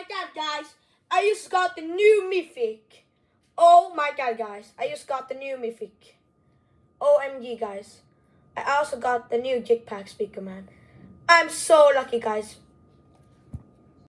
my god, guys. I just got the new Mythic. Oh my god, guys. I just got the new Mythic. OMG, guys. I also got the new Jetpack speaker, man. I'm so lucky, guys.